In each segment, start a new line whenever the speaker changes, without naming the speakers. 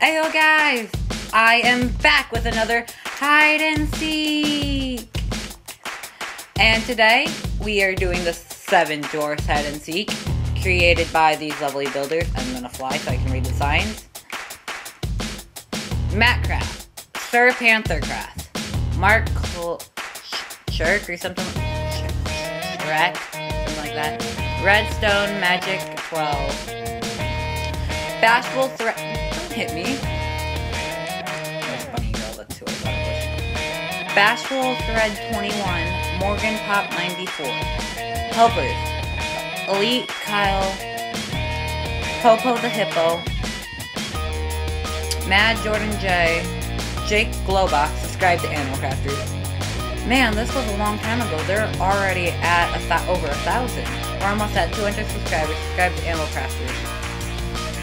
Heyo guys! I am back with another hide and seek! And today we are doing the seven dwarfs hide and seek created by these lovely builders. I'm gonna fly so I can read the signs. Matt Craft, Sir Panther Craft, Mark Shirk or something. Shrek, something like that. Redstone Magic 12. Bashful Threat. Hit me. Bashful Thread 21. Morgan Pop 94. Helpers. Elite Kyle. Popo the Hippo. Mad Jordan J. Jake Globox. Subscribe to Animal Crafters. Man, this was a long time ago. They're already at a over a thousand. We're almost at 200 subscribers. Subscribe to Animal Crafters.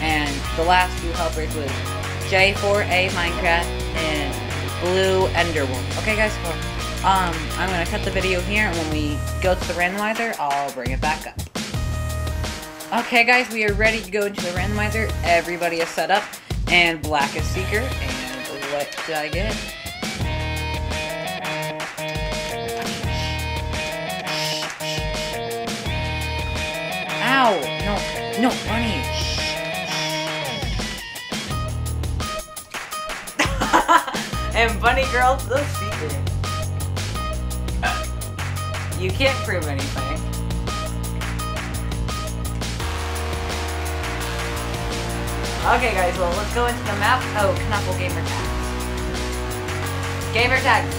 And the last few helpers was J4A Minecraft and Blue Enderwolf. Okay, guys, cool. Um, I'm gonna cut the video here, and when we go to the randomizer, I'll bring it back up. Okay, guys, we are ready to go into the randomizer. Everybody is set up, and Black is Seeker. And what did I get? Ow! No, no, bunny. And Bunny Girl's the secret. You can't prove anything. Okay, guys, well, let's go into the map. Oh, Knuffle Gamer Tags. Gamer Tags.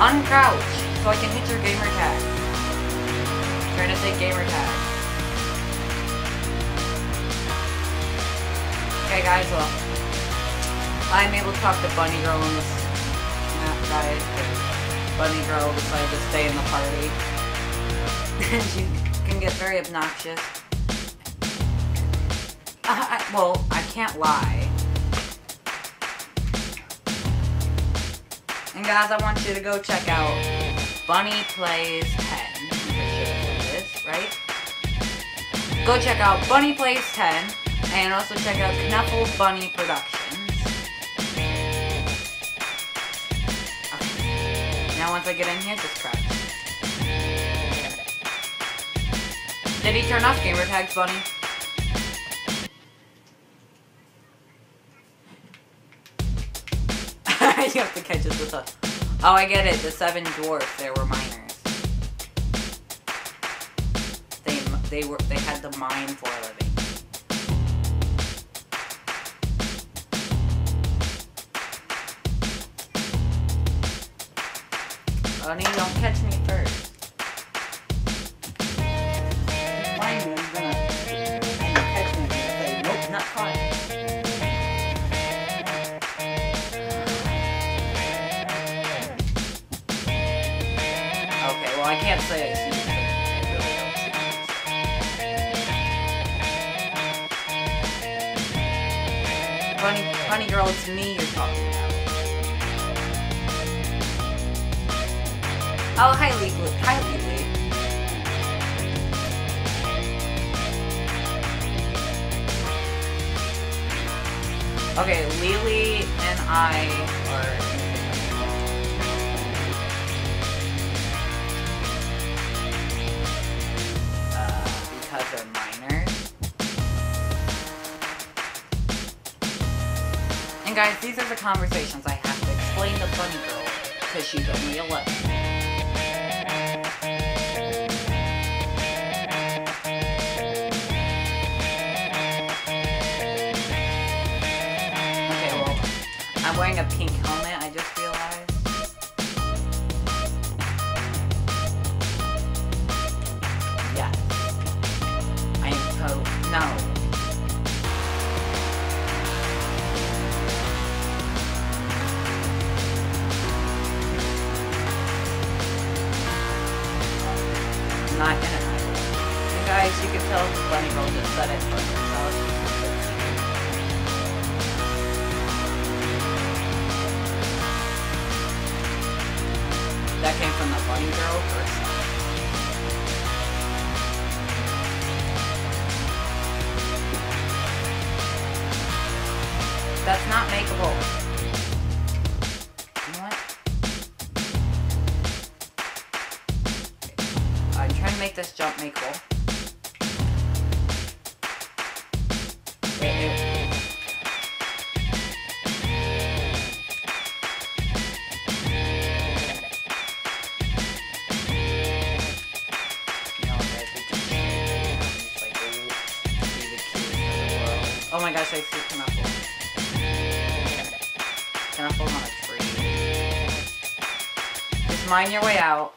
Uncrouch, so I can hit your gamer tag. I'm trying to say gamer tag. Okay, guys, well, I'm able to talk to Bunny Girl on this guys, because Bunny Girl decided to stay in the party. and she can get very obnoxious. I, well, I can't lie. And guys, I want you to go check out Bunny Plays 10. Right? Go check out Bunny Plays 10 and also check out Knuffle Bunny Productions. Okay. Now once I get in here, just crouch. Did he turn off gamer tags, Bunny? you have to catch us with a... Oh, I get it. The seven dwarfs, they were miners. They, they were, they had the mine for a living. Bunny, don't catch me first. Fine, I'm gonna catch me. I'm gonna say, nope, not caught. Okay, well, I can't say I see you. Really don't see. Bunny, bunny girl, it's me you're talking about. Oh, hi, Lee. Hi. Okay, Lily and I are. Uh, because they're minors. And guys, these are the conversations I have to explain to Bunny Girl because she's only 11. Wearing a pink helmet, That came from the bunny girl Oh my gosh, I see Knuffle. Knuffle on a tree. Just mine your way out.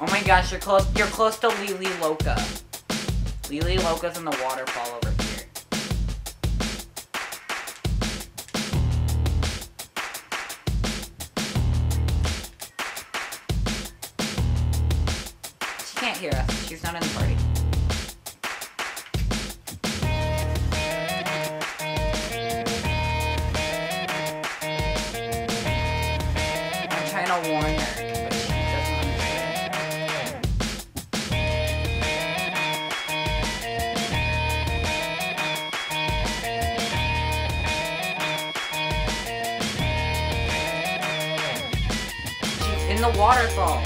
Oh my gosh, you're close. You're close to Lily Loca. Lily Loca's in the waterfall waterfall.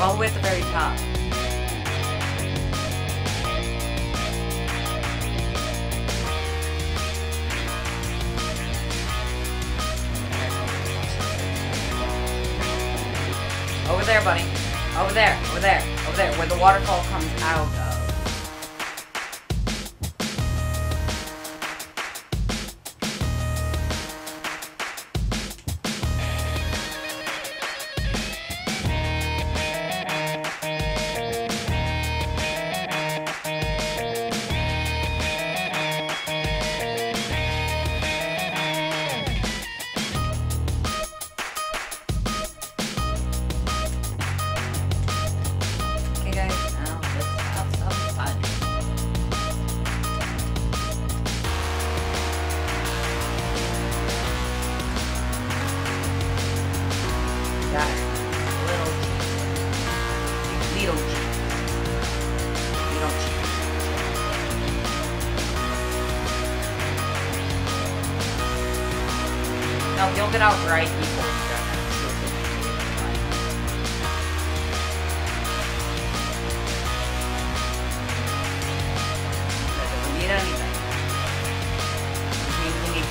All the way at the very top. Over there, buddy. Over there, over there, over there, where the waterfall comes out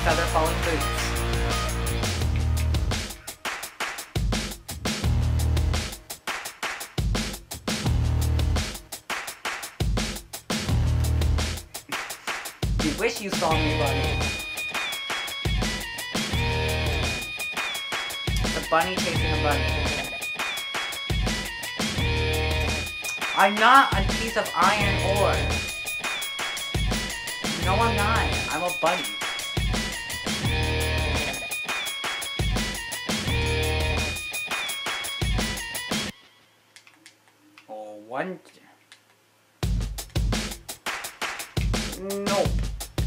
feather falling boots. You wish you saw me running. The bunny chasing a bunny. I'm not a piece of iron ore. No, I'm not. I'm a bunny. One. Nope.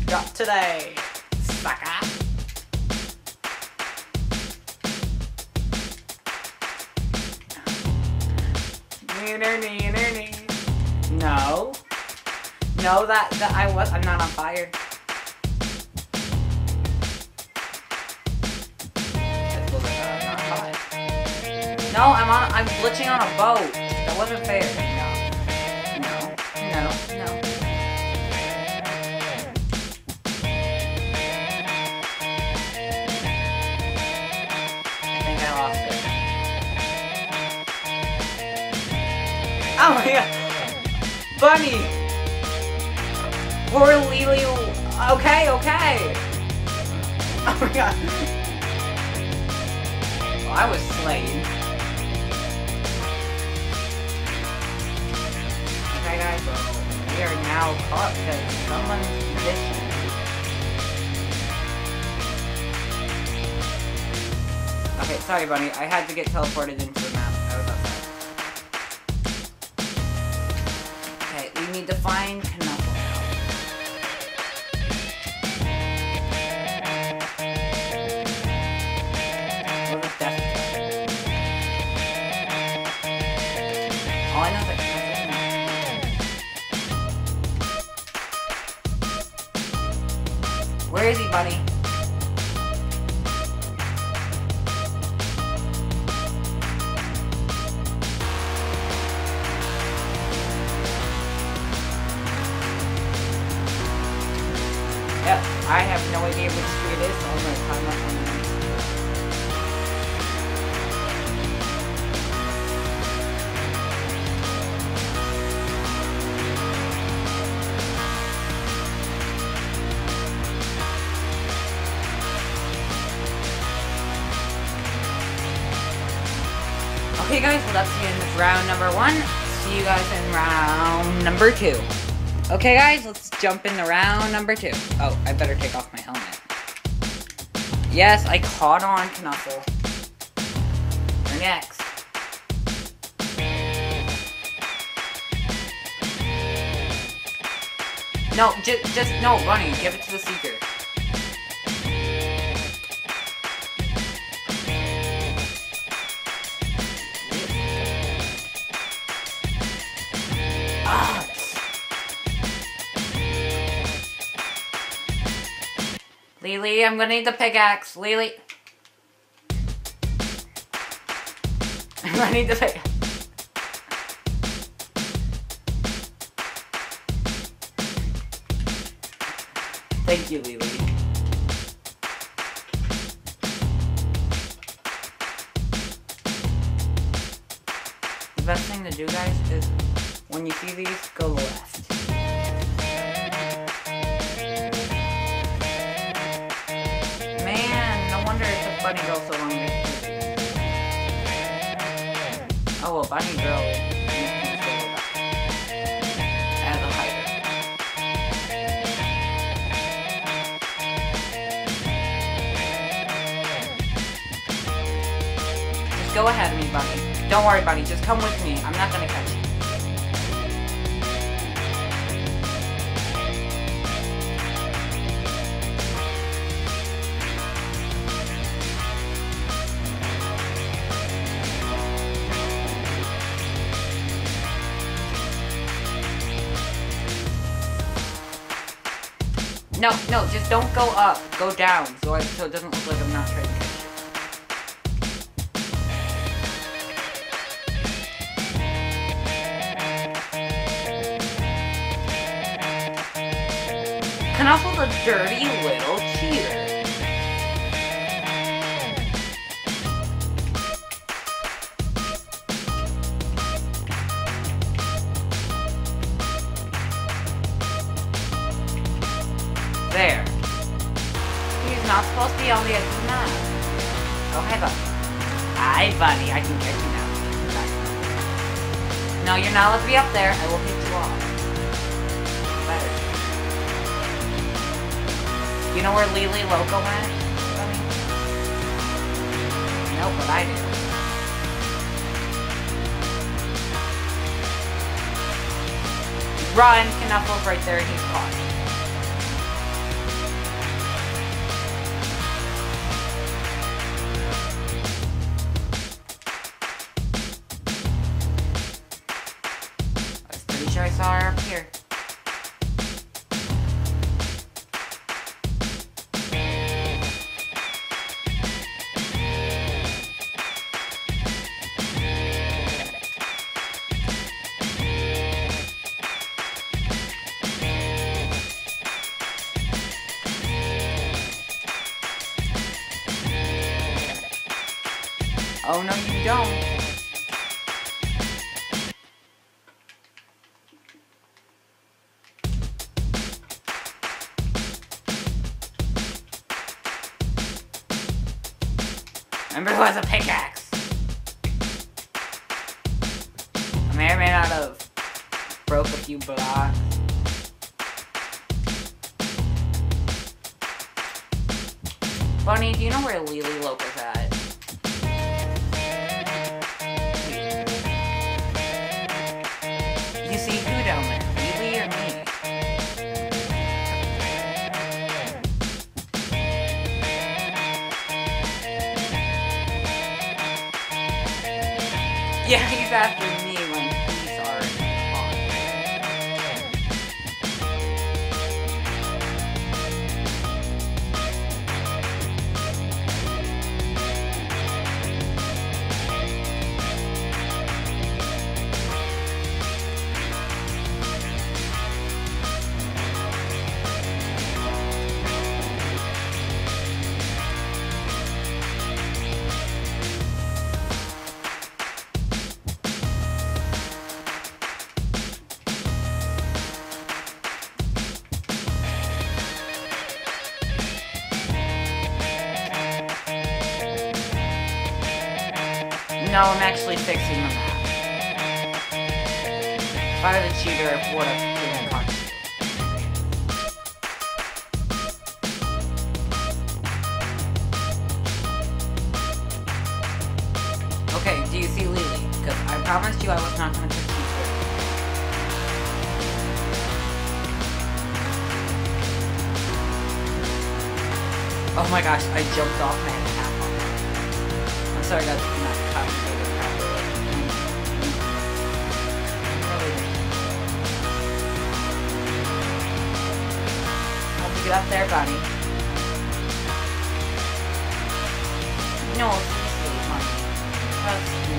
Got today, sucker. No. No, that, that I was. I'm not on fire. No, I'm on. I'm glitching on a boat. That wasn't fair. No. No. I think I lost it. Oh my god! Bunny! Poor Lily. Okay, okay. Oh my god. Well, I was slain. We are now caught because someone's mission. Okay, sorry, Bunny. I had to get teleported into the map. I was outside. Okay, we need to find Knuffle no idea which tree it is, so I'm. Okay guys, well that's the end of round number one. See you guys in round number two. Okay guys, let's jump into round number two. Oh, I better take off my helmet. Yes, I caught on Knuffle. You're next. No, just, just, no, Bunny, give it to the Seeker. Lily, I'm gonna need the pickaxe. Lily. I'm gonna need the pick. Thank you, Lily. The best thing to do, guys, is when you see these, go left. Bunny Girl so long. Oh, well, Bunny Girl as a hider. Just go ahead of me, Bunny. Don't worry, Bunny. Just come with me. I'm not gonna catch you. Don't go up. Go down, so, I, so it doesn't look like I'm not trying to catch you. Knuffle's a dirty little not supposed to be on the edge of the map. Oh, hi, buddy. Hi, buddy. I can catch you now. No, you're not allowed to be up there. I will hit you off. Better. You know where Lily Loca went, buddy? No, but I do. Run, Knuffle's right there and he's caught. No, you don't. Remember who has a pickaxe? I may or may not have broke a few blocks. Bunny, do you know where Lily Loca's No, I'm actually fixing the map. If I was a cheater, would have given cards. Okay, do you see Lily? Because I promised you I was not going to her. Oh my gosh, I jumped off her. I'm sorry guys, get up there, Bunny. No, seriously, Bunny. Trust me.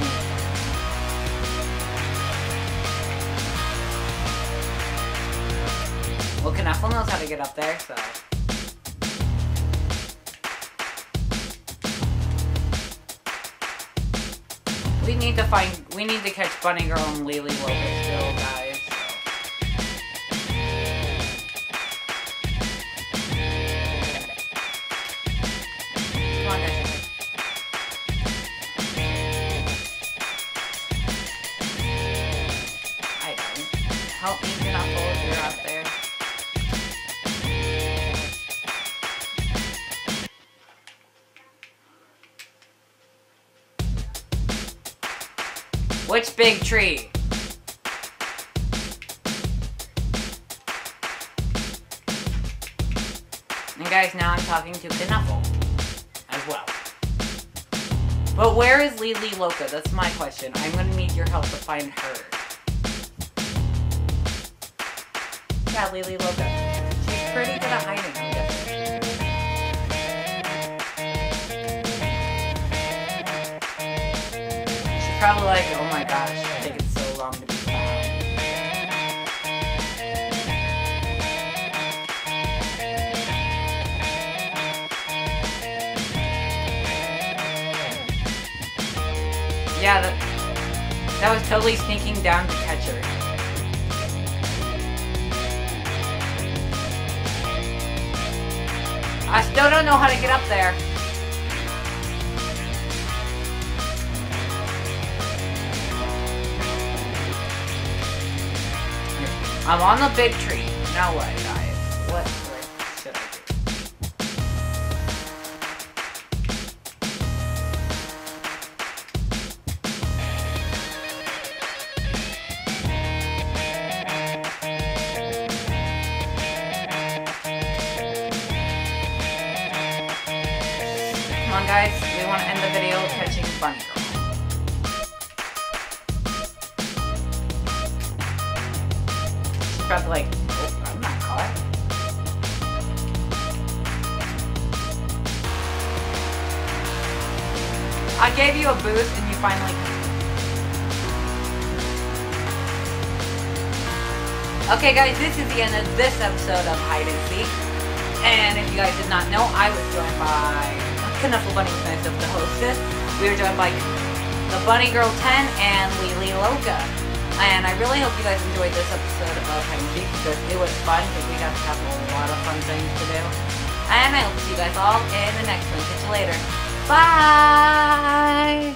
Well, Knuffle knows how to get up there, so... We need to find, we need to catch Bunny Girl and Lily Loca still, guys. Help me, you're out there. Which big tree? And guys, now I'm talking to Knuffle as well. But where is Lily Loca? That's my question. I'm gonna need your help to find her. Yeah, Lily Loca. She's pretty good at hiding. She's probably like, oh my gosh, I think it's so long to be. Yeah, that, that was totally sneaking down still don't know how to get up there. I'm on the big tree. Now what, guys? What I gave you a boost and you finally... Okay guys, this is the end of this episode of Hide and Seek. And if you guys did not know, I was joined by Knuffle Bunny was of the hostess. We were joined by the Bunny Girl 10 and Lily Loca. And I really hope you guys enjoyed this episode of Hide and Seek because it was fun because we got to have a lot of fun things to do. And I hope to see you guys all in the next one. Catch you later. Bye!